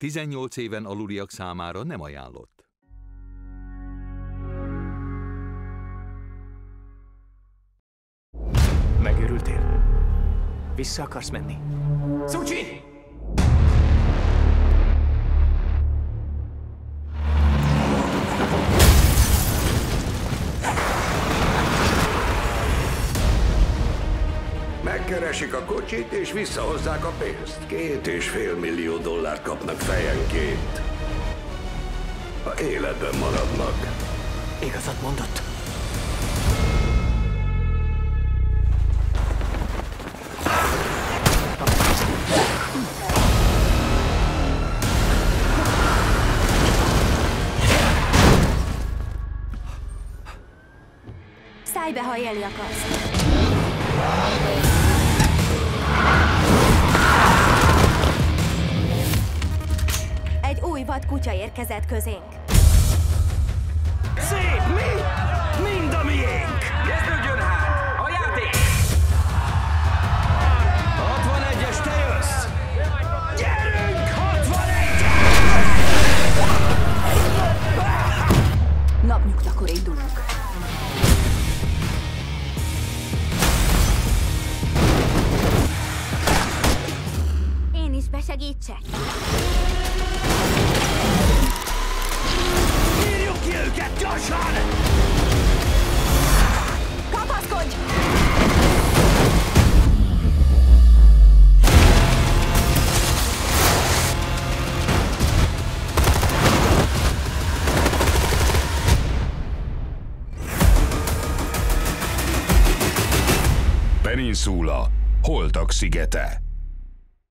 18 éven aluliak számára nem ajánlott. Megőrültél? Vissza akarsz menni? Szucsi! Megkeresik a kocsit, és visszahozzák a pénzt. Két és fél millió dollárt kapnak fejenként. Ha életben maradnak. Igazat mondott. Szállj be, ha élni akarsz. Vad kutya érkezett közénk. Szép! Mi? Mind a miénk! Kezdődjön hát! A játék! 61-es, te jössz! Gyerünk! 61 Napnyugtakor indulunk. Én is besegítsek. Peninsula, Holtak szigete.